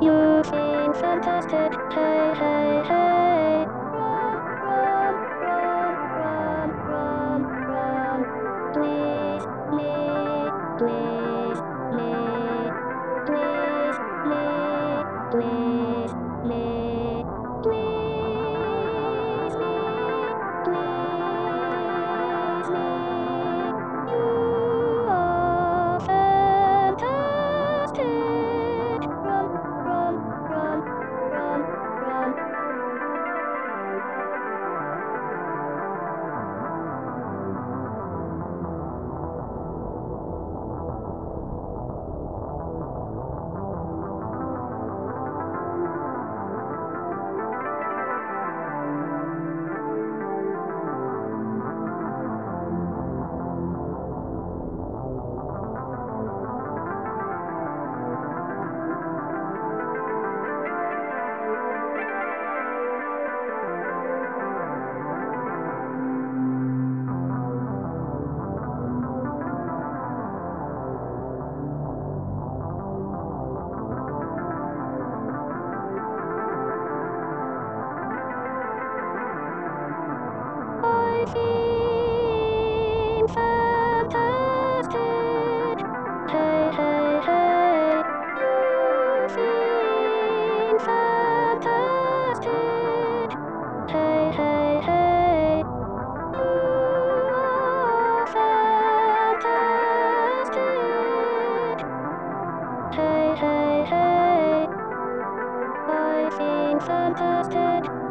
You're fantastic. Hey, hey, hey. Fantastic.